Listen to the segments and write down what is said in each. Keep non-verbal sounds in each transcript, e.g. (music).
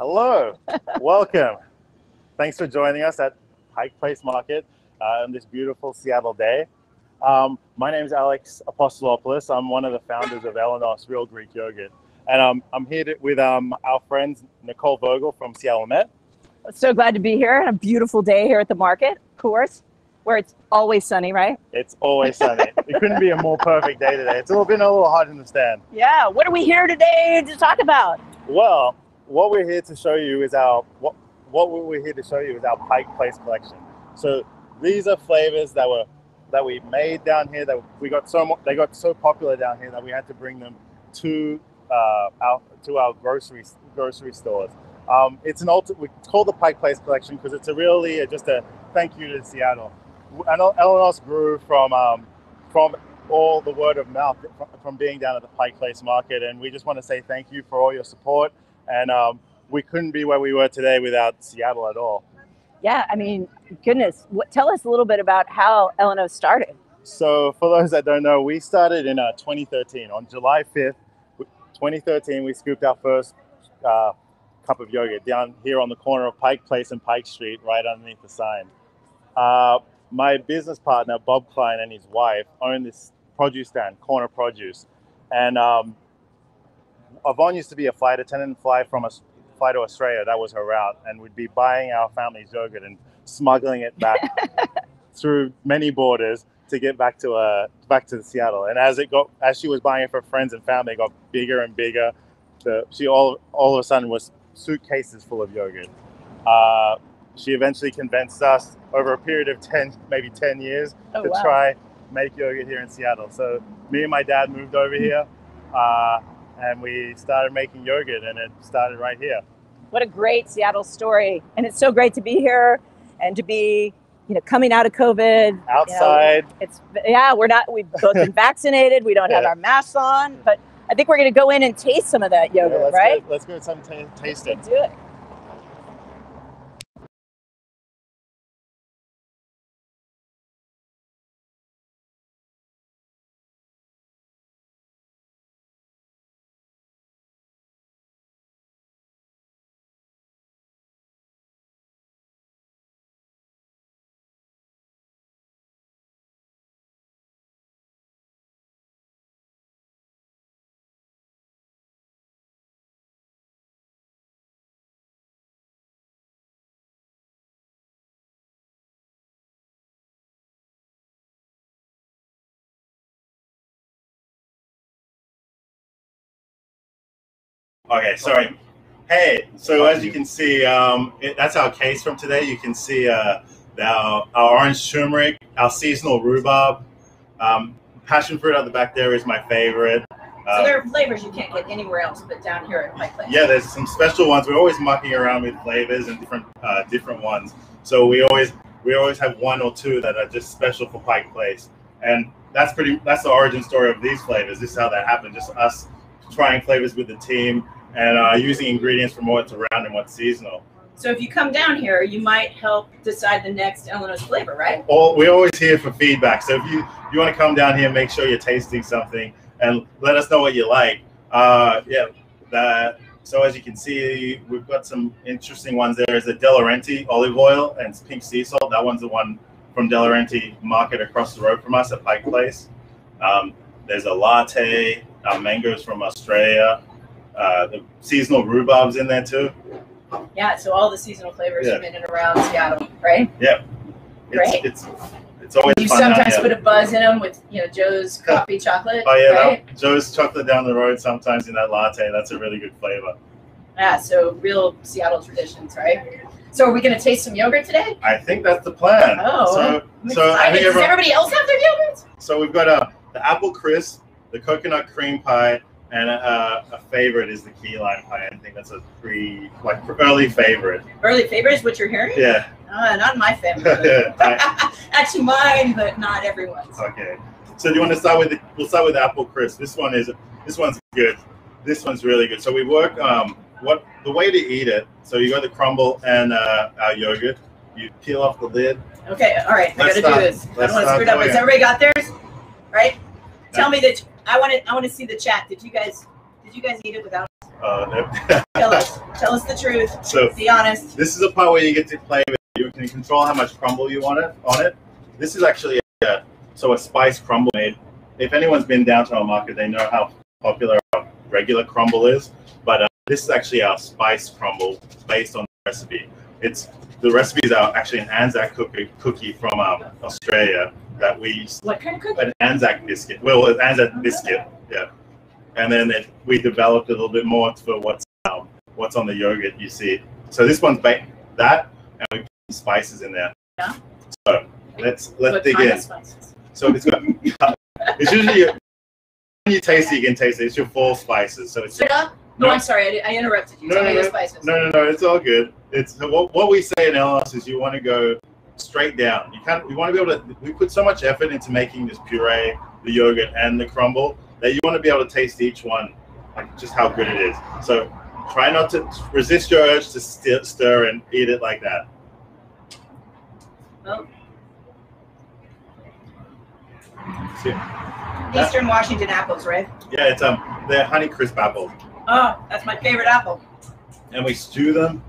Hello. Welcome. Thanks for joining us at Pike Place Market uh, on this beautiful Seattle day. Um, my name is Alex Apostolopoulos. I'm one of the founders of Ellenos Real Greek Yogurt. And um, I'm here to, with um, our friends Nicole Vogel from Seattle Met. So glad to be here on a beautiful day here at the market, of course, where it's always sunny, right? It's always sunny. it couldn't be a more perfect day today. It's all been a little hot in the stand. Yeah. What are we here today to talk about? Well, what we're here to show you is our what what we're here to show you is our Pike Place collection. So these are flavors that were that we made down here that we got so they got so popular down here that we had to bring them to uh, our to our grocery grocery stores. Um, it's an ulti- it's called the Pike Place collection because it's a really uh, just a thank you to Seattle. And Ellenos grew from um, from all the word of mouth from being down at the Pike Place Market, and we just want to say thank you for all your support. And um, we couldn't be where we were today without Seattle at all. Yeah. I mean, goodness. What, tell us a little bit about how Ellenos started. So, for those that don't know, we started in uh, 2013. On July 5th, 2013, we scooped our first uh, cup of yogurt down here on the corner of Pike Place and Pike Street, right underneath the sign. Uh, my business partner, Bob Klein, and his wife own this produce stand, Corner Produce. And um, Yvonne used to be a flight attendant, fly from a fly to Australia. That was her route, and we'd be buying our family's yogurt and smuggling it back (laughs) through many borders to get back to uh back to Seattle. And as it got as she was buying it for friends and family, it got bigger and bigger. So she all all of a sudden was suitcases full of yogurt. Uh, she eventually convinced us over a period of ten, maybe ten years, Oh, to wow. try make yogurt here in Seattle. So me and my dad moved over here, uh, and we started making yogurt, and it started right here. What a great Seattle story. And it's so great to be here and to be, you know, coming out of COVID. you know, Outside, it's yeah, we're not we've both been (laughs) vaccinated. We don't have our masks on, but I think we're gonna go in and taste some of that Yeah, yogurt, let's right? Go, let's go some ta taste it. Let's do it. Okay, sorry. Hey, so as you can see, um, it, that's our case from today. You can see uh, the, our, our orange turmeric, our seasonal rhubarb, um, passion fruit at the back there is my favorite. So there are flavors you can't get anywhere else but down here at Pike Place. yeah, there's some special ones. We're always mucking around with flavors and different uh, different ones. So we always we always have one or two that are just special for Pike Place, and that's pretty. That's the origin story of these flavors. This is how that happened. Just us trying flavors with the team and uh, using ingredients from what's around and what's seasonal. So if you come down here, you might help decide the next Ellenos flavor, right? All, we're always here for feedback. So if you you want to come down here, make sure you're tasting something and let us know what you like. Uh, yeah, that. So as you can see, we've got some interesting ones. There is a De Laurenti olive oil and pink sea salt. That one's the one from De Laurenti Market across the road from us at Pike Place. Um, there's a latte, uh, mangoes from Australia. Uh, the seasonal rhubarb's in there too. Yeah, so all the seasonal flavors Yeah. from in and around Seattle, right? Yeah. It's, Great. It's it's always You sometimes put a buzz in them with, you know, Joe's (laughs) coffee chocolate, Oh yeah, right? that, Joe's chocolate down the road sometimes in that latte. That's a really good flavor. Yeah, so real Seattle traditions, right? So are we going to taste some yogurt today? I think that's the plan. Oh, so I'm So, I think Does everybody else have their yogurts? so we've got uh, the apple crisp, the coconut cream pie, and a, a favorite is the key lime pie. I think that's a pre like early favorite. Early favors, what you're hearing? Yeah. Uh, not my family. (laughs) I- (laughs) Actually, mine, but not everyone's. okay. So do you want to start with the, we'll start with apple crisp. This one is this one's good. This one's really good. So we work um what the way to eat it. So you got the crumble and uh, our yogurt. You peel off the lid. Okay, all right, I Let's gotta start- do this. I let's don't want to screw it up. Has everybody got theirs? Right? Tell me that I want to. I want to see the chat. Did you guys? Did you guys eat it without? Uh, (laughs) Tell us. Tell us the truth. So Be honest. this is a part where you get to play with. You can control how much crumble you want it on it. This is actually a, so a spice crumble made. If anyone's been down to our market, they know how popular our regular crumble is. But uh, this is actually our spice crumble based on the recipe. It's the recipe is our actually an Anzac cookie cookie from um, Australia that we What kind of cookie? an Anzac biscuit. Well, an Anzac biscuit, yeah. And then it, we developed a little bit more for what's um, what's on the yogurt. You see, so this one's baked that, and we put spices in there. Yeah. So let's let's what dig kind in. of spices? So it's got (laughs) it's usually when you taste it, you can taste it. It's your four spices. So it's Soda? No. I'm sorry. I, I interrupted you. No, Tell no, me the no. spices. no, no, no. It's all good. It's what, what we say in Ellos is you want to go straight down. You can't. We want to be able to. We put so much effort into making this puree, the yogurt, and the crumble that you want to be able to taste each one, like just how good it is. So try not to resist your urge to stir, stir and eat it like that. Oh. See? Eastern Washington apples, right? Yeah, it's um, they're honey crisp apples, Oh, that's my favorite apple. and we stew them.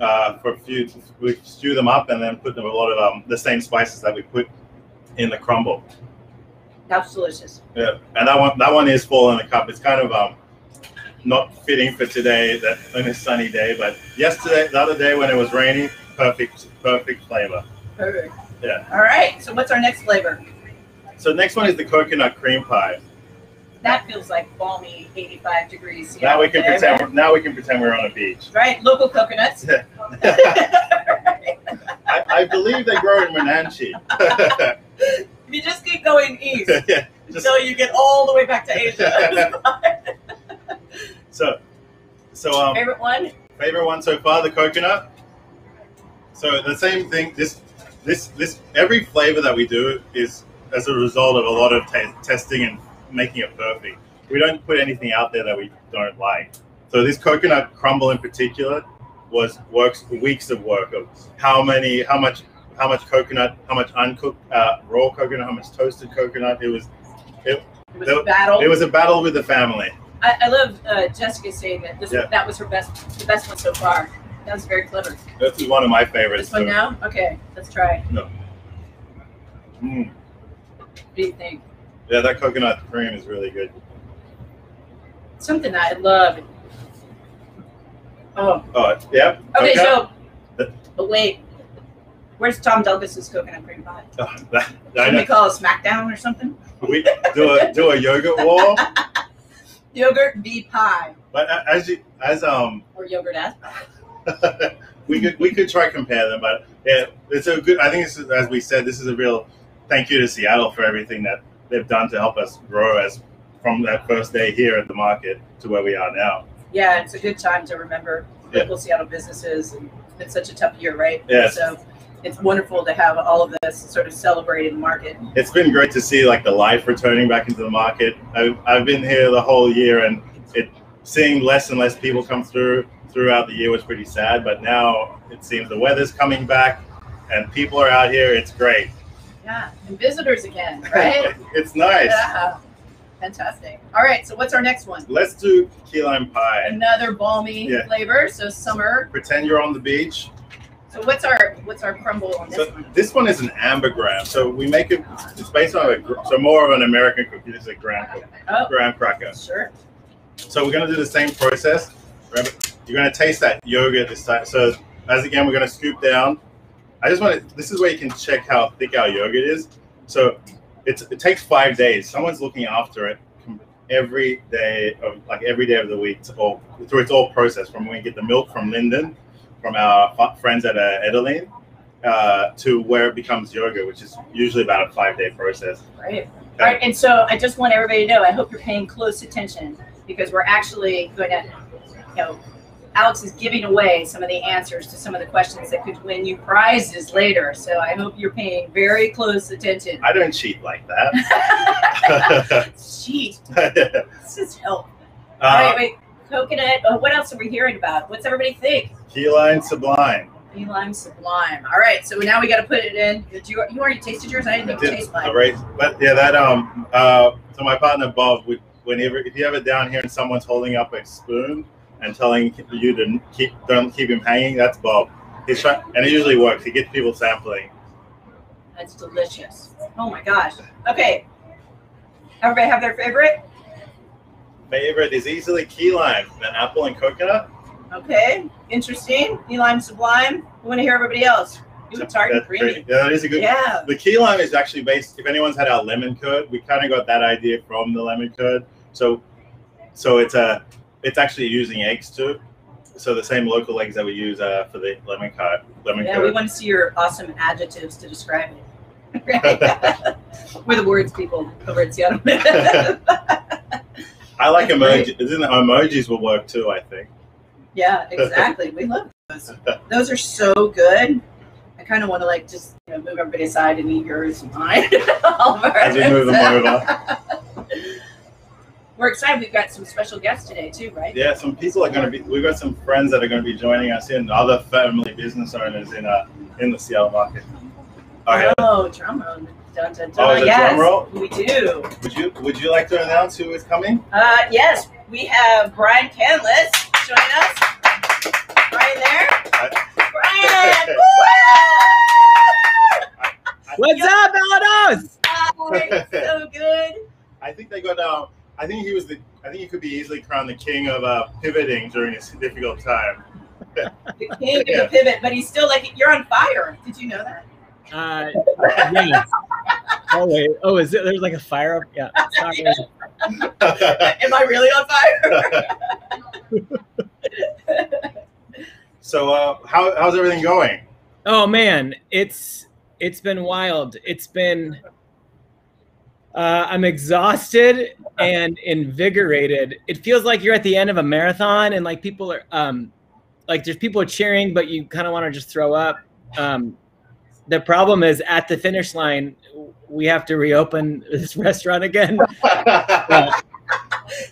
Uh, for a few, we stew them up and then put them a lot of um, the same spices that we put in the crumble. That's delicious. Yeah, and that one that one is full in the cup. It's kind of um not fitting for today that on a sunny day, but yesterday the other day when it was rainy, perfect perfect flavor. Perfect. Yeah. All right. So what's our next flavor? So next one is the coconut cream pie. That feels like balmy 85 degrees. Now we can pretend now we can pretend we're on a beach. Right. Local coconuts. (laughs) I, I believe they grow in Wenatchee. if (laughs) you just keep going east (laughs) Yeah, just- until you get all the way back to Asia. so so um Favorite one? favorite one so far the coconut so the same thing this this this every flavor that we do is as a result of a lot of te- testing and making it perfect we don't put anything out there that we don't like so this coconut crumble in particular was works weeks of work of how many how much how much coconut how much uncooked uh, raw coconut how much toasted coconut it was It was There- a battle. it was a battle with the family I, I love uh, Jessica saying that this Yeah. that was her best the best one so far. That was very clever. this is one of my favorites This one so- now? Okay, let's try. No. Mm. What do you think? Yeah that coconut cream is really good Something I love. Oh, Oh, yeah. okay. Coconut? So, but wait, where's Tom Douglas's coconut cream pie? Oh, (laughs) that, Can we call a SmackDown or something? We do a do a yogurt (laughs) wall. Yogurt v pie but as you as um or yogurt as (laughs) we could we could try compare them, but yeah, it's a good. I think this is, as we said, this is a real thank you to Seattle for everything that they've done to help us grow as from that first day here at the market to where we are now. Yeah, it's a good time to remember Yeah. local Seattle businesses. And it's such a tough year, right? Yes. So it's wonderful to have all of this sort of celebrated the market. It's been great to see like the life returning back into the market. I've, I've been here the whole year, and it seeing less and less people come through throughout the year was pretty sad. But now it seems the weather's coming back, and people are out here. It's great. Yeah, and visitors again, (laughs) right? it's nice. yeah, fantastic. All right, so what's our next one? Let's do key lime pie. Another balmy Yeah. flavor, so summer. Pretend you're on the beach. So what's our what's our crumble on this So one? this one is an ambergram. So we make it. It's based on a so more of an American cookie. This is a graham Oh, graham cracker. sure. So we're gonna do the same process. Remember, you're gonna taste that yogurt this time. So as again, we're gonna scoop down. I just want to. This is where you can check how thick our yogurt is. So it's it takes five days. Someone's looking after it every day of like every day of the week to all through its all process from when we get the milk from Lynden, from our friends at uh, Edaleen, uh, to where it becomes yogurt, which is usually about a five day process. Right. All right, and so I just want everybody to know. I hope you're paying close attention because we're actually going to, you know, Alex is giving away some of the answers to some of the questions that could win you prizes later. So I hope you're paying very close attention. I don't cheat like that. (laughs) Cheat. (laughs) This is help. All uh, right, wait. Coconut. Uh, what else are we hearing about? What's everybody think? key lime sublime. Key lime sublime. All right, so now we got to put it in. Did you you already tasted yours? I didn't Did- taste mine. all right, but yeah, that um uh so my partner Bob, we, whenever if you have it down here and someone's holding up a spoon, and telling you to keep don't keep him hanging. That's Bob. He's trying, and it usually works. He gets people sampling. That's delicious. Oh my gosh. Okay. Everybody have their favorite? Favorite is easily key lime, an apple and coconut. Okay. Interesting. Key lime sublime. We want to hear everybody else. Ooh, tart and creamy. Yeah, that is a good. Yeah. The key lime is actually based. If anyone's had our lemon curd, we kind of got that idea from the lemon curd. So, so it's a, it's actually using eggs too. So the same local eggs that we use uh, for the lemon curd. Lemon Yeah, we want to see your awesome adjectives to describe it. (laughs) We're the words people over at Seattle. (laughs) I like That's emoji. Isn't? Emojis will work too. I think. yeah, exactly. We love those. (laughs) Those are so good. I kind of want to like just you know, move everybody aside and eat yours and mine. All of As we move them over. We're excited. We've got some special guests today too, right? Yeah, some people are going to be. We've got some friends that are going to be joining us in other family business owners in uh in the Seattle market. Okay. Oh, drum roll. Dun, dun, dun. Oh, is yes, drum roll? we do. Would you Would you like to announce who is coming? Uh, yes, we have Brian Canlis joining us. Brian (laughs) there. Brian! What's up, Alados? Oh, so good. I think they got. Uh, I think he was the. I think he could be easily crowned the king of uh, pivoting during a difficult time. The king of the pivot, but he's still like you're on fire. Did you know that? Uh, yeah. Oh wait. Oh, is it? There's like a fire up. Yeah. Sorry. (laughs) Am I really on fire? so, uh, how, how's everything going? Oh man, it's it's been wild. It's been. Uh, I'm exhausted and invigorated. It feels like you're at the end of a marathon, and like people are, um, like there's people cheering, but you kind of want to just throw up. Um, the problem is at the finish line, we have to reopen this (laughs) restaurant again. (laughs)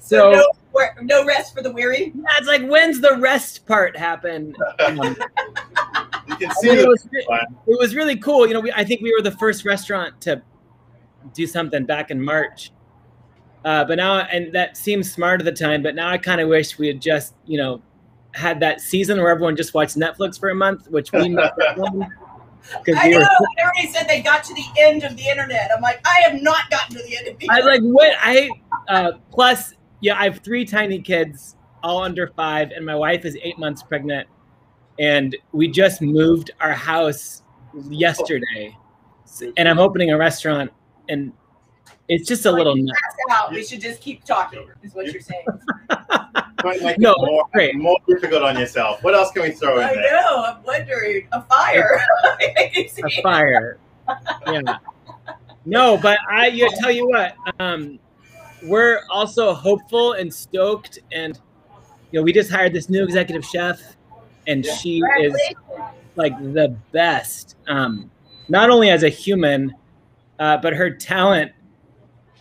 So, So no, no rest for the weary. that's like when's the rest part happen? Um, (laughs) you can see it, was, it was really cool. You know, we, I think we were the first restaurant to do something back in March. Uh, but now, and that seemed smart at the time, but now I kind of wish we had just, you know, had that season where everyone just watched Netflix for a month, which we (laughs) I know. were. Everybody said they got to the end of the internet. I'm like, I have not gotten to the end of the I internet. like what I uh, plus yeah I have three tiny kids all under five and my wife is eight months pregnant and we just moved our house yesterday and I'm opening a restaurant and it's just a little nuts. Pass out. We should just keep talking. Is what you're saying. (laughs) Might No, more, great. more difficult on yourself. What else can we throw in I there? know. I'm wondering. A fire. (laughs) a fire. Yeah. No, but I you tell you what, um, we're also hopeful and stoked, and you know, we just hired this new executive chef, and Yeah. she is like the best. Um, not only as a human, uh, but her talent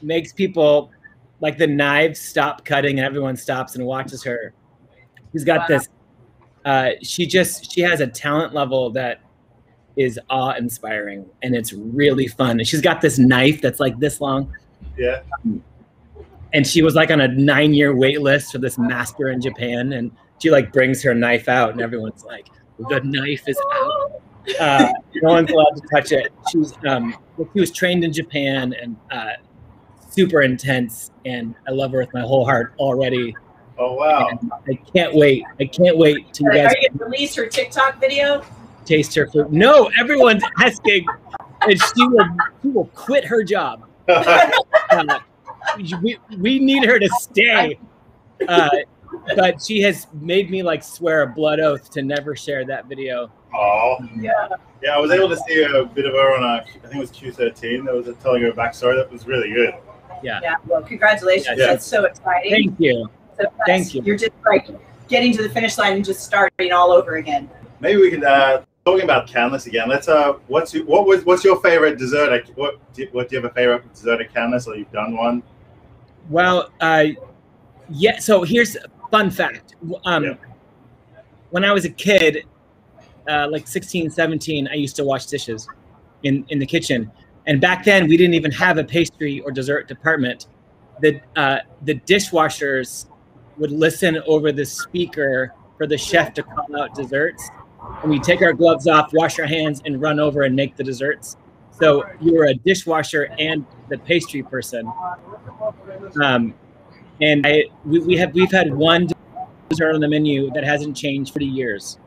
makes people like the knives stop cutting and everyone stops and watches her. She's got Wow. this. Uh, she just she has a talent level that is awe inspiring and it's really fun. And she's got this knife that's like this long. Yeah. And she was like on a nine year wait list for this master in Japan. And she like brings her knife out and everyone's like, the knife is out. (laughs) Uh, no one's allowed to touch it. She was, um, she was trained in Japan and uh, super intense. And I love her with my whole heart already. Oh wow. And I can't wait. I can't wait to you Are guys you going to release her TikTok video? taste her food. No, everyone's asking, and she will she will quit her job. (laughs) Uh, we, we need her to stay. Uh, but she has made me like swear a blood oath to never share that video. Oh. Yeah. Yeah, I was able to see a bit of her on a, I think it was Q13. That was telling her backstory. That was really good. Yeah. Yeah. Well, congratulations. Yeah. That's so exciting. Thank you. So thank you. You're just like getting to the finish line and just starting all over again. Maybe we can uh, talking about Canlis again. Let's uh, what's your, what was what's your favorite dessert? at- What do, what do you have a favorite dessert at Canlis, or you've done one? Well, uh, yeah. So here's a fun fact. Um, Yeah. When I was a kid, uh, like 16, 17, I used to wash dishes in, in the kitchen. And back then, we didn't even have a pastry or dessert department. The, uh, the dishwashers would listen over the speaker for the chef to call out desserts. And we take our gloves off, wash our hands, and run over and make the desserts. So you were a dishwasher and the pastry person. Um, and I, we, we have we've had one dessert on the menu that hasn't changed for the years.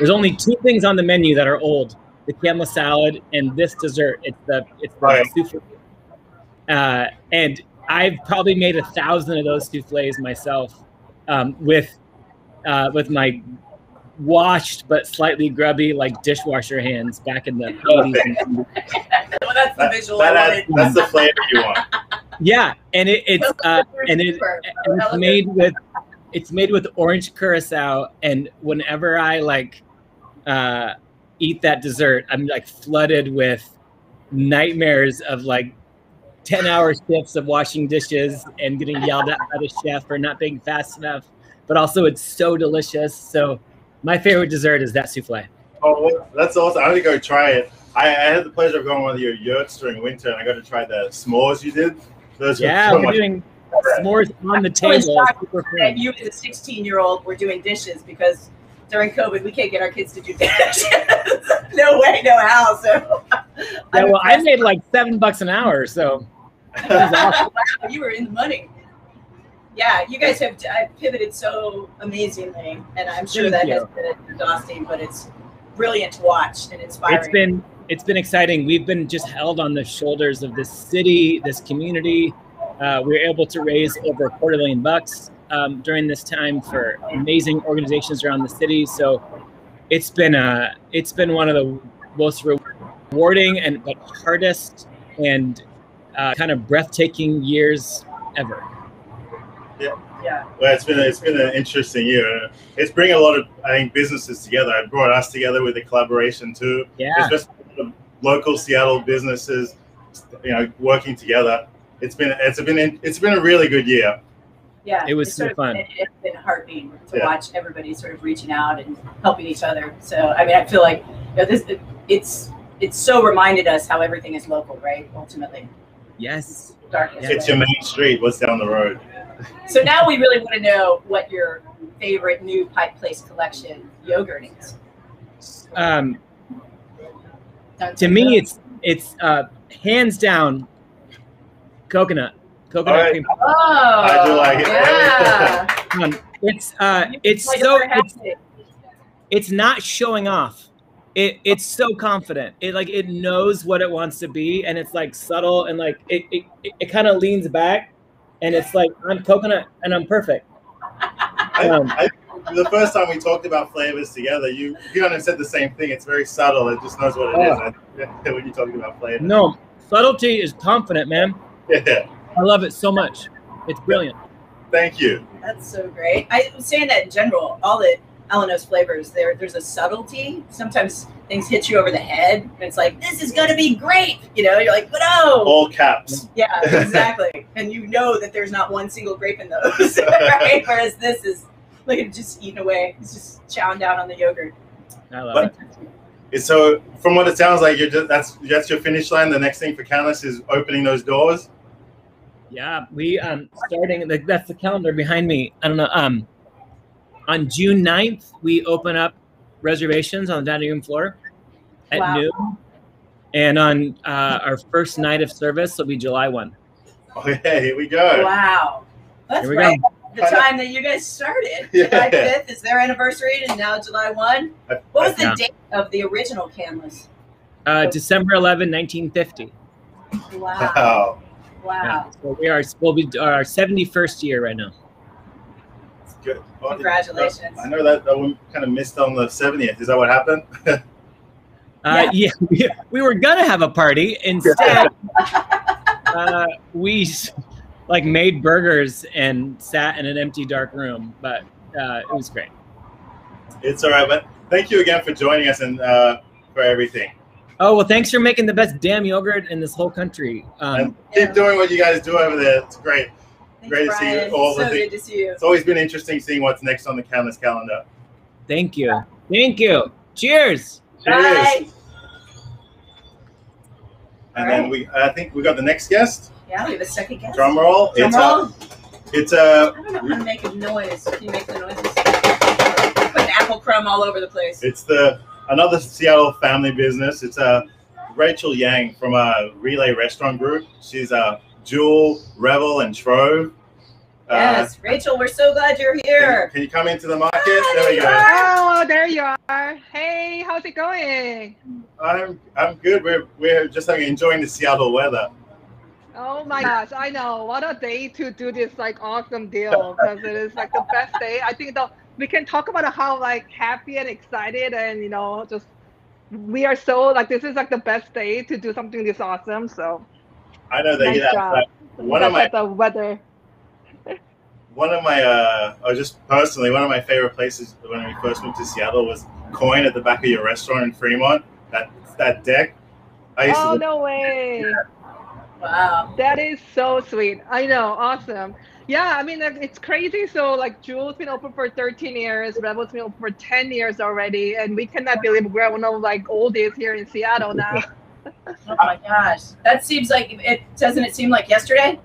There's only two things on the menu that are old: the Canlis salad and this dessert. It's the it's the Right. souffle. Uh, and I've probably made a thousand of those souffles myself um, with uh, with my washed but slightly grubby like dishwasher hands back in the 80s. well, that's the visual. that I adds- that's the flavor you want. (laughs) Yeah, and it, it's uh, and it and it's made with it's made with orange curacao and whenever i like uh eat that dessert i'm like flooded with nightmares of like 10 hour shifts of washing dishes and getting yelled at by the chef for not being fast enough but also it's so delicious so my favorite dessert is that souffle Oh, well, that's awesome. I'm gonna go try it. I, I had the pleasure of going with your yurts during winter, and I got to try the s'mores you did. Those yeah so we're much doing s'mores on the table shocked Super that fun. you as a 16 year old were doing dishes because during COVID we can't get our kids to do dishes. (laughs) no way, no how. So yeah well i made like seven bucks an hour so (laughs) wow, you were in the money. Yeah, you guys have uh, pivoted so amazingly, and I'm sure Thank that you. has been exhausting, but it's brilliant to watch and inspiring. it's been it's been exciting we've been just held on the shoulders of this city this community uh, we were able to raise over a quarter million bucks um, during this time for amazing organizations around the city so it's been uh it's been one of the most rewarding and but hardest and uh, kind of breathtaking years ever yeah. Yeah. Well, it's been a, it's been an interesting year. It's bringing a lot of I think businesses together. It brought us together with the collaboration too, yeah especially the local Seattle businesses, you know, working together. It's been it's been it's been a really good year. Yeah, It was so sort of- fun. It, it's been heartening to Yeah. watch everybody sort of reaching out and helping each other. So I mean, I feel like you know, this it's it's so reminded us how everything is local, right? Ultimately, yes darkness. It's your main street. What's down the road? So now we really want to know what your favorite new Pike Place collection yogurt is. um, to me it's it's uh, hands down coconut coconut All right. cream oh, I do like it. Yeah, (laughs) Um, it's uh, it's Like so it's, it's not showing off. It it's so confident. It like it knows what it wants to be, and it's like subtle and like it it, it, it kind of leans back, and it's like I'm coconut and I'm perfect. Um, I, the first time we talked about flavors together, you you kind of said the same thing. It's very subtle. It just knows what it is. I, (laughs) when you're talking about flavors. No subtlety is confident, man. Yeah. I love it so much. It's brilliant. Thank you. That's so great. I was saying that in general, all the Ellenos flavors, there there's a subtlety. Sometimes things hit you over the head, and it's like, this is gonna be great. You know, you're like, but oh, All caps. yeah, exactly. (laughs) and you know that there's not one single grape in those, (laughs) right? Whereas this is look at just eating away. It's just chowing down on the yogurt. I love But- it. So from what it sounds like, you're just that's that's your finish line. The next thing for Canlis is opening those doors. Yeah, we um starting like that's the calendar behind me. I don't know. Um on June 9th, we open up reservations on the dining room floor at Wow. noon. And on uh, our first night of service will be July 1. Okay, here we go. Wow, that's Here we right. go. The time that you guys started, Yeah. July 5th is their anniversary, and now July 1. What was the Yeah. date of the original Canlis? Uh, December 11, 1950. Wow. Wow, Wow. Yeah, so we are we'll be our 71st year right now. it's good. Oh, Congratulations. I know that that one kind of missed on the 70th. Is that what happened? (laughs) Uh, yeah, (laughs) we, we were gonna have a party. Instead, (laughs) uh, we like made burgers and sat in an empty dark room, but uh, it was great. It's all right, but thank you again for joining us and uh, for everything. Oh well, thanks for making the best damn yogurt in this whole country. Um, and keep doing what you guys do over there. It's great. Thanks, Great to see you all So the good to see you. It's always been interesting seeing what's next on the Canlis calendar. thank you, thank you. Cheers. Bye. And All then right. we, I think we got the next guest. Yeah, we have a second guest. Drum roll. Drum it's roll. uh, It's a I don't know how to make a noise. Can you make the noises? Put an apple crumb all over the place. it's the another Seattle family business. It's a Rachel Yang from a Relay Restaurant Group. She's a Joule, Revel, and Trove. Uh, Yes, Rachel, we're so glad you're here. can you come into the market? There we go. Oh, there you are. Hey, how's it going? I'm I'm good. We're we're just like enjoying the Seattle weather. Oh my gosh, I know. What a day to do this like awesome deal because it is like the best day. I think the we can talk about how like happy and excited and you know just we are so like this is like the best day to do something this awesome. So I know that. Nice yeah, job. One of my- like the weather. (laughs) one of my uh, or just personally, one of my favorite places when we first moved to Seattle was Quoin at the back of your restaurant in Fremont. That that deck. I used Oh to no way. Wow. That is so sweet. I know, awesome. Yeah, I mean it's crazy. So like Joule's been open for 13 years, Revel's been open for 10 years already, and we cannot believe we're one of like oldies here in Seattle now. (laughs) Oh my gosh. That seems like it doesn't it seem like yesterday?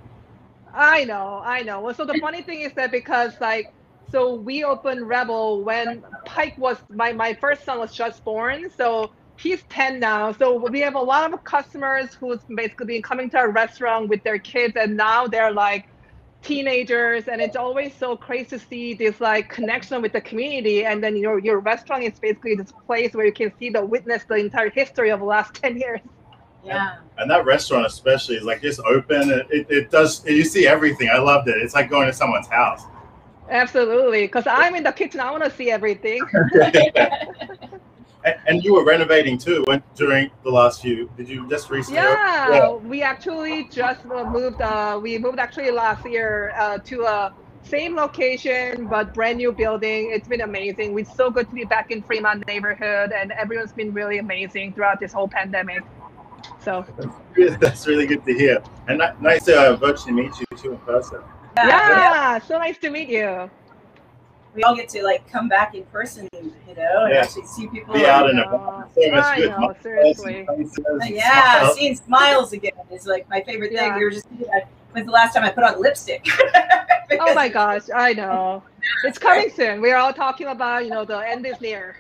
I know, I know. Well, so the funny thing is that because like so we opened Rebel when Pike was my my first son was just born, so he's 10 now. So we have a lot of customers who's basically been coming to our restaurant with their kids, and now they're like teenagers, and it's always so crazy to see this like connection with the community. And then your your restaurant is basically this place where you can see the witness the entire history of the last (laughs) 10 years. Yeah. and that restaurant especially is like just open. It, it, it does. You see everything. I loved it. It's like going to someone's house. Absolutely, because I'm in the kitchen, I want to see everything. (laughs) (laughs) And, and you were renovating too when, during the last few. Did you just recently? Yeah, Yeah. we actually just uh, moved. Uh, we moved actually last year uh, to a same location but brand new building. It's been amazing. It's so good to be back in Fremont neighborhood, and everyone's been really amazing throughout this whole pandemic. So (laughs) That's really good to hear. And nice to uh, virtually meet you too in person. Yeah. yeah, so nice to meet you. We all get to like come back in person, you know, and Yeah. actually see people. Be out and- and Uh, about. So much I good know, seriously. and faces and Yeah, smiles. seeing smiles again is like my favorite thing. Yeah. We were just when's the last time I put on lipstick? (laughs) Oh my gosh, I know. It's coming soon. We're all talking about, you know, the end is near.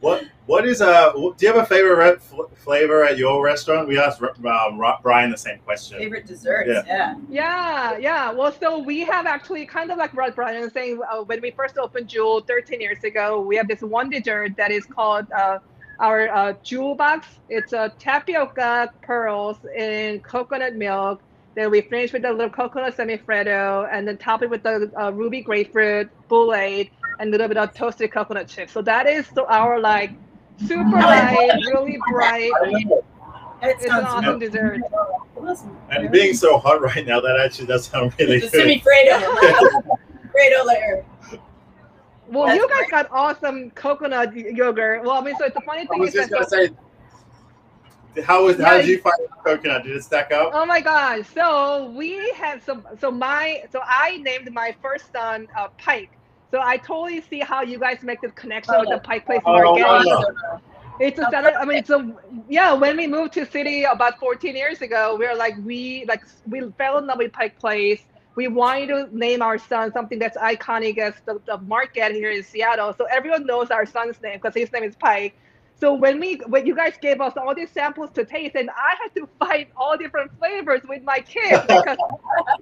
What What is a? Do you have a favorite re- fl- flavor at your restaurant? We asked um, Brian the same question. Favorite desserts, Yeah. yeah. Yeah, yeah. Well, so we have actually kind of like what Brian was saying. Uh, when we first opened Joule 13 years ago, we have this one dessert that is called uh, our uh, Jewel box. It's a tapioca pearls in coconut milk. Then we finish with a little coconut semifreddo, and then top it with the uh, ruby grapefruit boulet and a little bit of toasted coconut chips. So that is so our like super light, really bright. It's an sounds awesome dessert. awesome. And being so hot right now, that actually does sound really the good. semifreddo, (laughs) fredo layer. Well, That's you guys great. got awesome coconut yogurt. Well, I mean, so it's the funny I thing was is just that. gonna say, how was how did you find coconut? Did it stack up? Oh my gosh! So we had some. So my. So I named my first son uh, Pike. So I totally see how you guys make this connection with the oh. Pike Place Oh, Market. wow. It's a center. I mean, it's a yeah. When we moved to city about 14 years ago, we were like we like we fell in love with Pike Place. We wanted to name our son something that's iconic as the, the market here in Seattle. So everyone knows our son's name because his name is Pike. So when we when you guys gave us all these samples to taste, and I had to (laughs) find all different flavors with my kids because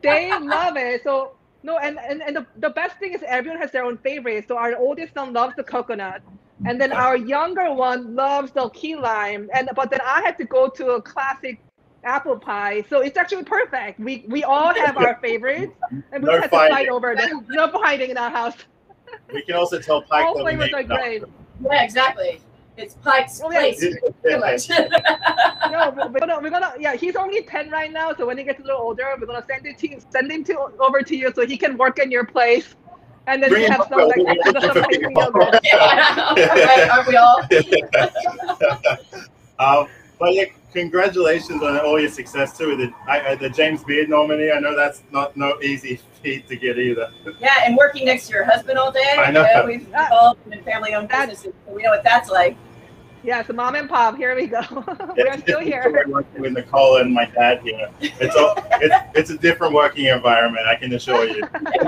they love it. So no, and and, and the, the best thing is everyone has their own favorite. So our oldest son loves the coconut. And then our younger one loves the key lime. And but then I had to go to a classic apple pie. So it's actually perfect. We we all have our (laughs) favorites and we No just had to fight over them. No fighting in our house. We can also tell Pike all that we flavors are great. Yeah, exactly. It's Pike's Oh, yeah. place. Pretty much. (laughs) No, but we're gonna, we're gonna yeah, he's only 10 right now, so when he gets a little older, we're gonna send it to you, send him to over to you so he can work in your place. And then Bring we have up, some like extra give stuff like a right, aren't we all? um, (laughs) but yeah, congratulations on all your success too. The I, uh, the James Beard nominee. I know that's not no easy feat to get either. Yeah, and working next to your husband all day. I know. You know we've we've all been family-owned That- businesses, so we know what that's like. Yes, mom and pop. Here we go. (laughs) We're still it's here. weird working with Nicole and my dad here. It's all, it's, it's a different working environment, I can assure you.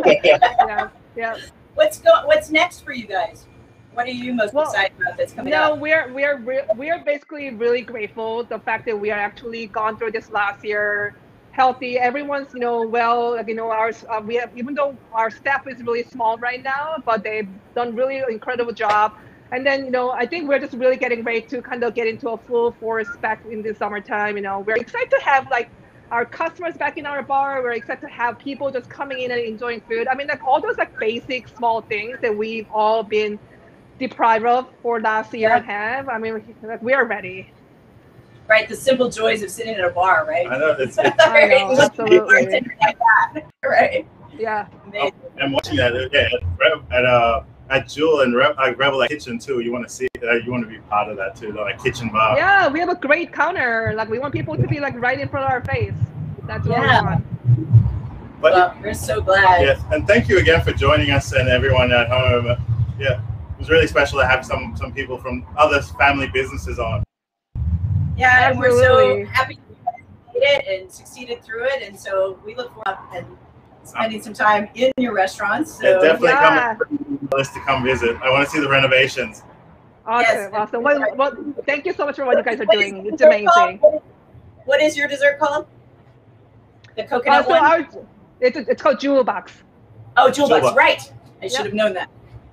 (laughs) yeah, yeah. What's go? What's next for you guys? What are you most Well, excited about that's coming No, up? No, we're we're re- we're basically really grateful the fact that we are actually gone through this last year healthy. Everyone's you know well. Like, you know our uh, we have even though our staff is really small right now, but they've done really incredible job. And then you know I think we're just really getting ready to kind of get into a full force back in the summertime. You know we're excited to have like our customers back in our bar. We're excited to have people just coming in and enjoying food. I mean like all those like basic small things that we've all been deprived of for last year Yeah. and a half. I mean, like, we are ready. Right, the simple joys of sitting at a bar, right? I know, it's, (laughs) it's, I know, absolutely. like that, (laughs) right? Yeah. Amazing. I'm watching that, yeah, at, at, uh, at Joule and Rev, like Revel Kitchen too, you want to see, uh, you want to be part of that too, like kitchen bar. Yeah, we have a great counter. Like we want people to be like right in front of our face. That's what Yeah. we want. But well, we're so glad. Yes, and thank you again for joining us and everyone at home. Yeah, it was really special to have some some people from other family businesses on. Yeah, and we're so happy you made it and succeeded through it. And so we look forward and spending some time in your restaurants. Yeah, definitely Yeah. come list to come visit. I want to see the renovations. Awesome, Yes. awesome. Well, well, thank you so much for what you guys are What is doing. It's dessert called? amazing. What is your dessert called? The Uh, coconut so one? our, it's it's called Jewel Box. oh, Jewel Jewel Bucks, Bucks. right. I should have known that.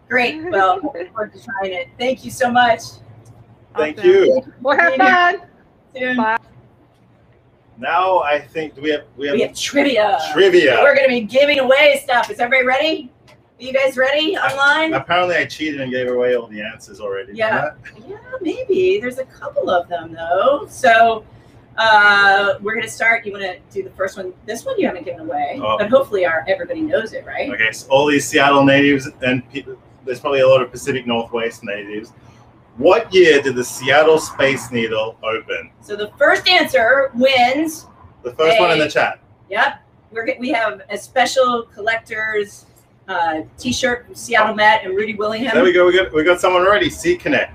Great. Well, (laughs) looking forward to trying it. Thank you so much. Thank Awesome. you. Well, have Being fun. Soon. Bye. Now I think do we have we have, We have trivia. trivia. We're going to be giving away stuff. Is everybody ready? Are you guys ready online? Apparently, I cheated and gave away all the answers already. Yeah. Yeah, maybe. There's a couple of them though. So uh, we're gonna start. You want to do the first one? This one you haven't given away, Oh. but hopefully our everybody knows it, right? Okay, so all these Seattle natives and pe- there's probably a lot of Pacific Northwest natives. What year did the Seattle Space Needle open? So the first answer wins. The first one in the chat. Yep, we're we have a special collector's uh, T-shirt from Seattle Met and Rudy Willingham. There we go. We got we got someone already. C Connect.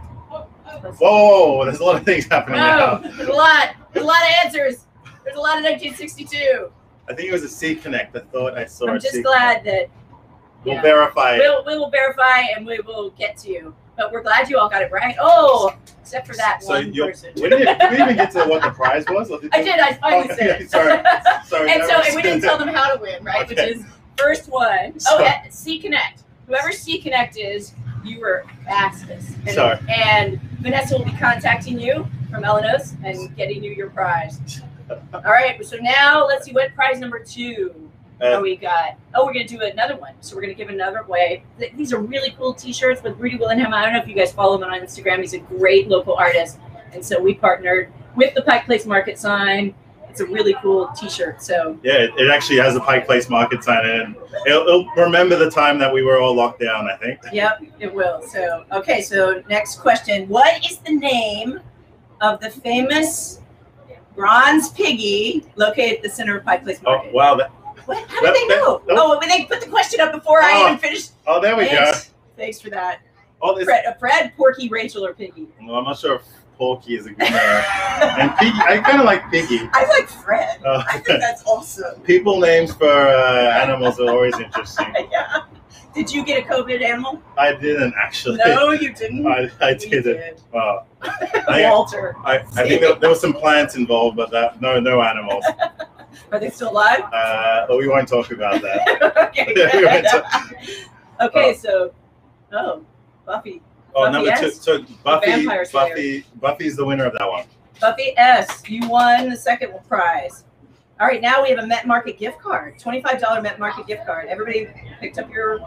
Whoa, there's a lot of things happening Wow, now. there's a lot. There's a lot of answers. There's a lot of 1962. I think it was a C Connect. I thought I saw I'm just C glad that We'll verify. We'll, we will verify and we will get to you. But we're glad you all got it right. Oh, except for that So one person. did we even get to what the prize was? Or (laughs) I did. I finally Oh, said yeah, sorry. (laughs) Sorry. and so and we didn't tell them how to win, right? (laughs) Okay. Which is first one. Oh, yeah, C Connect. Whoever C Connect is, you were fastest. And, Sorry. and Vanessa will be contacting you from Ellenos and getting you your prize. All right. So now let's see what prize number two. Uh, oh, we got. Oh, we're gonna do another one. So we're gonna give another away. Th- These are really cool T-shirts with Rudy Willingham. I don't know if you guys follow him on Instagram. He's a great local artist, and so we partnered with the Pike Place Market sign. It's a really cool T-shirt. So Yeah, it, it actually has a Pike Place Market sign in it. It'll, it'll remember the time that we were all locked down, I think. Yep, it will. So, okay, so next question. What is the name of the famous bronze piggy located at the center of Pike Place oh, Market? Oh, wow. That, What? How that- did they know? that- Oh, when they put the question up before I Oh. even finished. oh, there we go. Thanks. Thanks for that. Oh, this, Fred, Fred, Porky, Rachel, or Piggy? well, I'm not sure if Porky is a good name. and Piggy, I kind of like Piggy. I like Fred. Uh, I think that's awesome. people names for uh, animals are always interesting. (laughs) yeah. Did you get a COVID animal? I didn't actually. No, you didn't. I, I didn't. did. Wow. (laughs) I, Walter. I, I think there, there was some plants involved, but that, no, no animals. (laughs) Are they still alive? Uh, but we won't talk about that. okay. We went good. to- okay, so oh, Buffy. Oh, number two. S. So Buffy, Vampire Slayer. Buffy, Buffy's the winner of that one. Buffy S, you won the second prize. All right, now we have a Met Market gift card, twenty-five dollar Met Market gift card. Everybody picked up your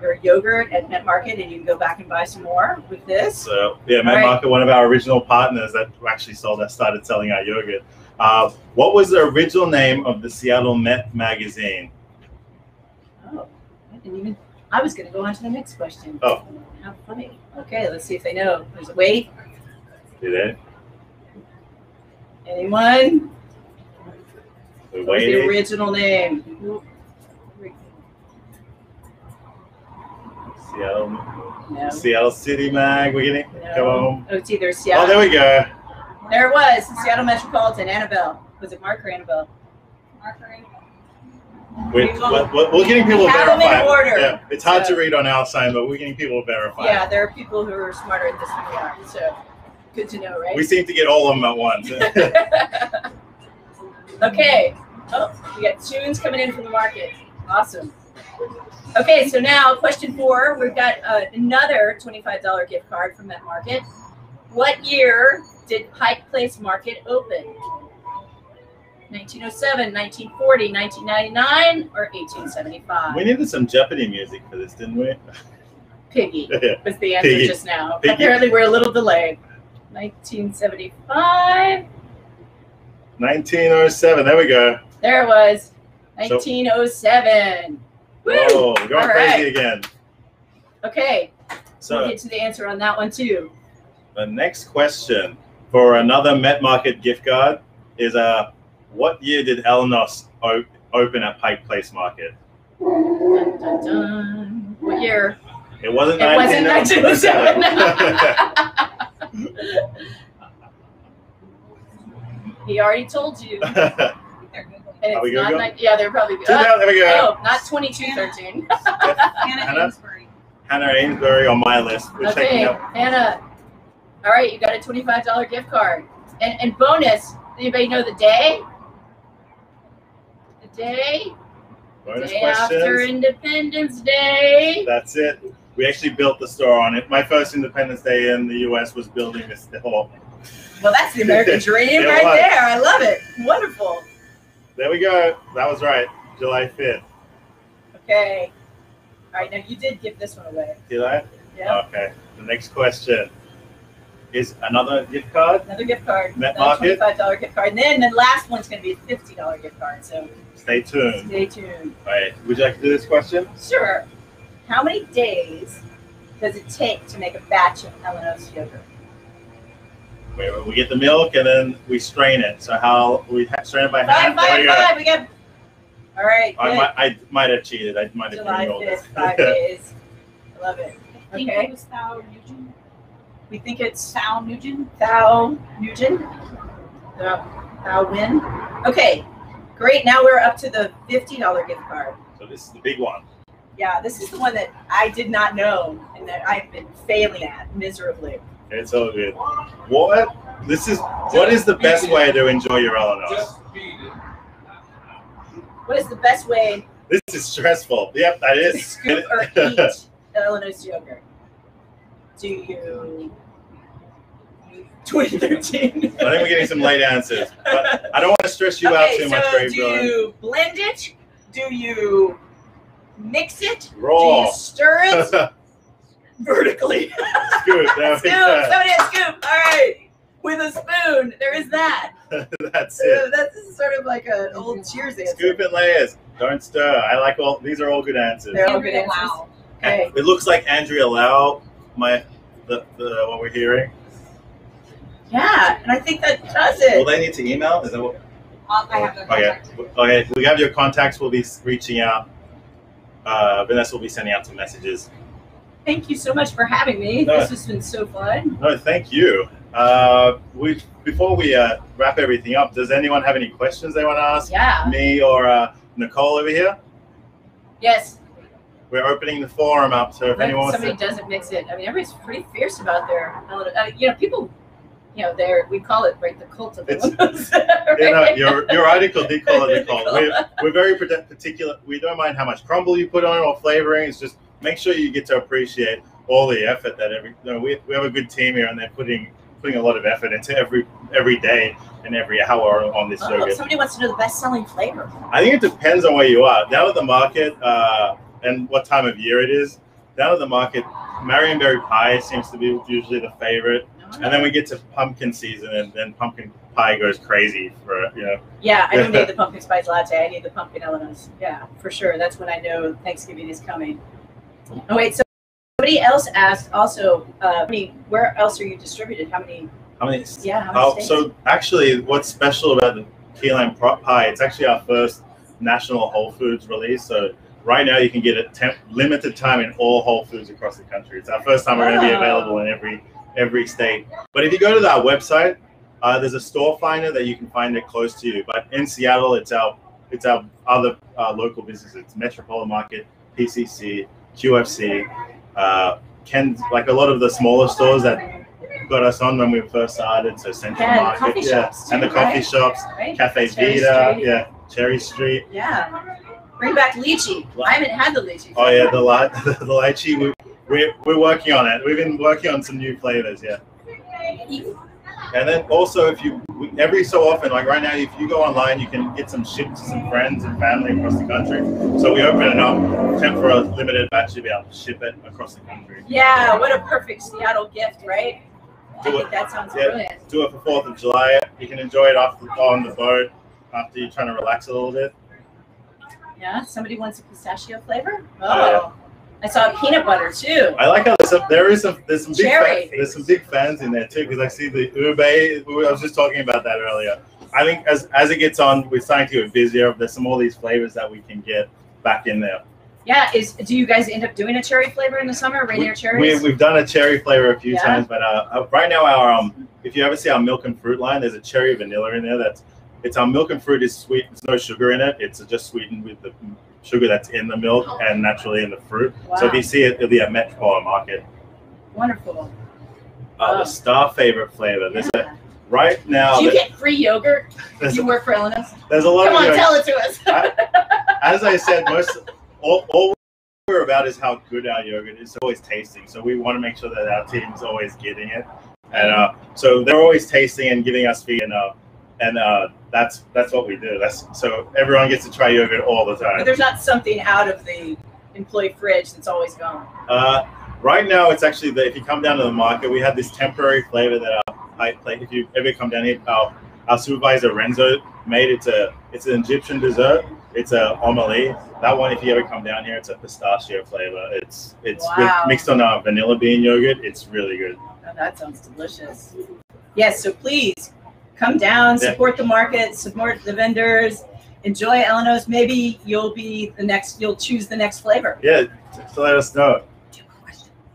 your yogurt at Met Market, and you can go back and buy some more with this. So yeah, Met All right. Market, one of our original partners that actually sold that started selling our yogurt. Uh, what was the original name of the Seattle Met magazine? Oh, I didn't even. I was going to go on to the next question. Oh. How funny. Okay, let's see if they know. There's a wait. Did it? Anyone? We're What was the original name? Seattle, No. Seattle City Mag. We're getting. no. Come home. Oh, it's either Oh, there we go. there it was. Seattle Metropolitan. Annabelle. Was it Mark or Annabelle? We're, We will- we're, we're- we're getting people we have them in order. Yeah, it's hard So- to read on our sign, but we're getting people verify. Yeah, there are people who are smarter at this than we are. So good to know, right? We seem to get all of them at once. (laughs) okay. Oh, we got tunes coming in from the market. Awesome. Okay, so now question four. We've got uh, another $25 gift card from that market. What year did Pike Place Market open? 1907, 1940, 1999, or 1875? we needed some Jeopardy music for this, didn't we? Piggy (laughs) was the answer Piggy. just now. Piggy. Apparently, we're a little delayed. 1975. 1907. There we go. There it was. 1907. Woo! Whoa, going All crazy right. again. Okay, So we'll get to the answer on that one too. the next question for another Met Market gift card is uh, what year did Ellenos o- open at Pike Place Market? Dun, dun, dun. What year? It wasn't It wasn't 1907. 1907. (laughs) he already told you. And (laughs) Are we it's not go? like, yeah, they're probably good. there we go. Oh, not 2213. (laughs) Hannah? Hannah Ainsbury on my list. We're Okay. Hannah. All right, you got a twenty-five dollar gift card, and and bonus. Anybody know the day? The day, Bonus day after. Independence Day. That's it. We actually built the store on it. My first Independence Day in the U.S. was building this store. Well, that's the American (laughs) dream right was. there. I love it. Wonderful. There we go. That was right. July 5th. Okay. All right, now you did give this one away. Did I? Yeah. Okay. The next question is another gift card. Another gift card. Met another Market. Twenty-five dollar gift card, and then the last one's going to be a fifty dollar gift card. So Stay tuned. stay tuned. All right. Would you like to do this question? Sure. How many days does it take to make a batch of Ellenos yogurt? Where we get the milk and then we strain it. So how we ha- strain it by Five, hand? There five, we go. five. We got. All right. I might, I might have cheated. I might have July given you fifth, (laughs) five days. I love it. I think Okay. it was Thou Nugent. We think it's Thou Nugent. Thou Nugent. Thou, Thou Win. Okay. Great. Now we're up to the fifty dollar gift card. So this is the big one. Yeah, this is the one that I did not know and that I've been failing at miserably. It's all good. What? This is what is the best way to enjoy your Ellenos? What is the best way This is stressful. Yep, that is. scoop or eat (laughs) Ellenos yogurt? Do you 2013? I think we're getting some late answers, but I don't want to stress you out okay, too much, so Brave do Dylan. you blend it? Do you mix it? Do Raw. you stir it (laughs) vertically? Scoop. (laughs) There scoop. we go. Somebody has scoop. All right. With a spoon. There is that. (laughs) That's Uh, it. That's sort of like an old Cheers answer. Scoop in layers. Don't stir. I like all. These are all good answers. They're all good answers. Lau. Okay. It looks like Andrea Lau. My the, the what we're hearing. Yeah, and I think that does it. Will they need to email? Is that what? I'll- I have the Okay. contact. Okay. We have your contacts. We'll be reaching out. Uh, Vanessa will be sending out some messages. Thank you so much for having me. No. This has been so fun. No, thank you. Uh, we before we uh, wrap everything up, does anyone have any questions they want to ask Yeah. me or uh, Nicole over here? Yes. We're opening the forum up, so if When anyone wants somebody to, doesn't mix it. I mean, everybody's pretty fierce about their, uh, you know, people, you know, they're, we call it, right, the cult of the lemons. you know, your your article did call it Nicole. Nicole. We're, we're very particular. We don't mind how much crumble you put on or flavoring. It's just make sure you get to appreciate all the effort that every. You know, we, we have a good team here, and they're putting putting a lot of effort into every every day and every hour on this Oh, yogurt. somebody wants to know the best selling flavor. I think it depends on where you are. Down at the market uh, and what time of year it is. Down at the market, Marionberry pie seems to be usually the favorite, and then we get to pumpkin season, and then pumpkin pie goes crazy for you know. Yeah, I don't need the (laughs) pumpkin spice latte. I need the pumpkin elements. Yeah, for sure. That's when I know Thanksgiving is coming. Oh wait, so somebody else asked also. Uh, many? Where else are you distributed? How many? How many? Yeah, how many Oh, states? so actually, what's special about the key lime pie? It's actually our first national Whole Foods release. So right now you can get it temp- limited time in all Whole Foods across the country. It's our first time we're going to be available in every every state. But if you go to that website, uh, there's a store finder that you can find it close to you. But in Seattle, it's our it's our other uh, local businesses. It's Metropolitan Market, PCC, QFC, uh, Ken, like a lot of the smaller stores that got us on when we first started. So Central Yeah, Market, yeah, and the coffee right? shops, Right? Cafe Cherry Vita, Street. yeah, Cherry Street. Yeah. Bring back lychee. I haven't had the lychee. Oh yeah, the light, (laughs) the lychee. We, we're, we're working on it. We've been working on some new flavors, yeah. And then also, if you every so often, like right now, if you go online, you can get some shipped to some friends and family across the country. So we open it up temp for a limited batch to be able to ship it across the country. Yeah, what a perfect Seattle gift, right? I Do think it. that sounds Yeah. brilliant. Do it for Fourth of July. You can enjoy it the, on the boat after you're trying to relax a little bit. Yeah, somebody wants a pistachio flavor? Uh, oh, Oh, yeah. I saw peanut butter too. I like how there's some, there is some there's some big Cherry. fans, there's some big fans in there too because I see the ube. I was just talking about that earlier. I think as as it gets on, we're starting to get busier. There's some all these flavors that we can get back in there. Yeah, is do you guys end up doing a cherry flavor in the summer? Rainier We, cherries? we've done a cherry flavor a few Yeah? times, but uh, uh, right now our um, if you ever see our milk and fruit line, there's a cherry vanilla in there. That's it's our milk and fruit is sweet. There's no sugar in it. It's just sweetened with the sugar that's in the milk and naturally in the fruit. So if you see it, it'll be at Metropolitan Market. Wonderful. Uh, Oh. the star favorite flavor. A Yeah. right now. Do you get free yogurt (laughs) if you work for Ellenos? there's a lot Come of on, know, tell it to us. (laughs) as I said, most all, all we're about is how good our yogurt is. It's always tasting, so we want to make sure that our team's always getting it, and uh, so they're always tasting and giving us feedback. and uh, and uh, that's that's what we do. That's so everyone gets to try yogurt all the time. But there's not something out of the employee fridge that's always gone. Uh, right now, it's actually that if you come down to the market, we have this temporary flavor that our I like if you ever come down here, our, our supervisor Renzo made it's a it's an Egyptian dessert. It's a Om Ali. That one, if you ever come down here, it's a pistachio flavor. It's it's with- mixed on a vanilla bean yogurt. It's really good. Oh, that sounds delicious. Yes, so please come down, support the market, support the vendors, enjoy Ellenos. Maybe you'll be the next, you'll choose the next flavor. Yeah, just let us know.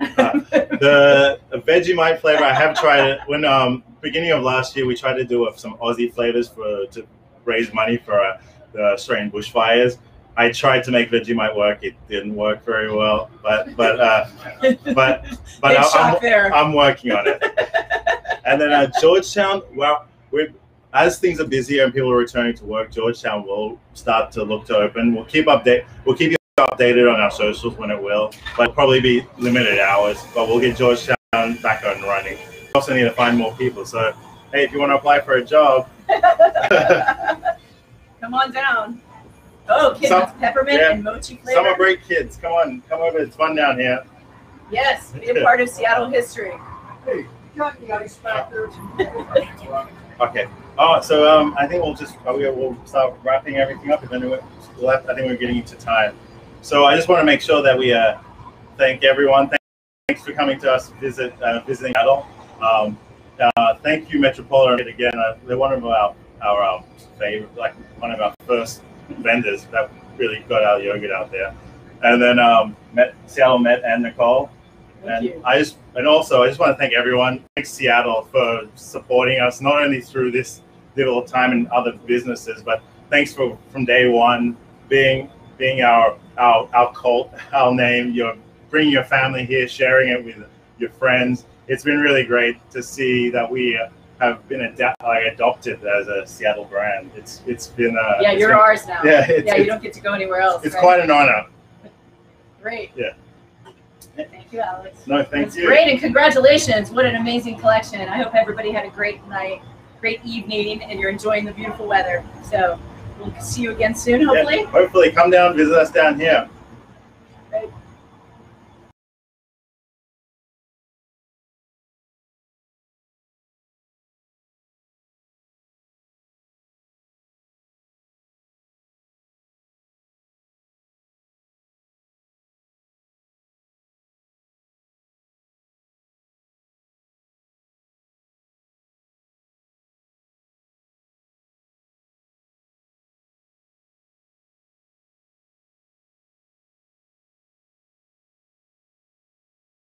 Uh, the, the Vegemite flavor, I have tried it. When um beginning of last year, we tried to do some Aussie flavors for to raise money for uh, the Australian bushfires. I tried to make Vegemite work. It didn't work very well, but but uh, but but I, shock I'm. I'm working on it. (laughs) and then uh, Georgetown, well, we're as things are busier and people are returning to work, Georgetown will start to look to open. We'll keep update. We'll keep you updated on our socials when it will, but it'll probably be limited hours. But we'll get Georgetown back on running. We also need to find more people. So hey, if you want to apply for a job, (laughs) Come on down. Oh, kids, Some- peppermint yeah. and mochi flavor. summer break kids, come on, come over. It's fun down here. Yes, be a part of Seattle history. Hey, you got the ice back there? Okay. Oh, so um, I think we'll just we- we'll start wrapping everything up, and then we'll have, I think we're getting into time. So I just want to make sure that we uh, thank everyone. Thanks for coming to us visit uh, visiting Adel. Um, uh, thank you, Metropolitan. Again, uh, they're one of our our um, favorite, like one of our first vendors that really got our yogurt out there. And then um, Met, Seattle Met and Nicole. Thank and you. I just and also I just want to thank everyone, thanks Seattle for supporting us not only through this difficult time and other businesses, but thanks for from day one being being our our our cult, (laughs) our name, your bringing your family here, sharing it with your friends. It's been really great to see that we have been adapt, like, adopted as a Seattle brand. It's it's been uh, Yeah, you're been- ours now. (laughs) Yeah, yeah, you don't get to go anywhere else. it's right? quite an honor. great. Yeah. Thank you, Alex. No, thank That's you. great, and congratulations! What an amazing collection. I hope everybody had a great night, great evening, and you're enjoying the beautiful weather. So we'll see you again soon, hopefully. Yeah, hopefully, come down, visit us down here.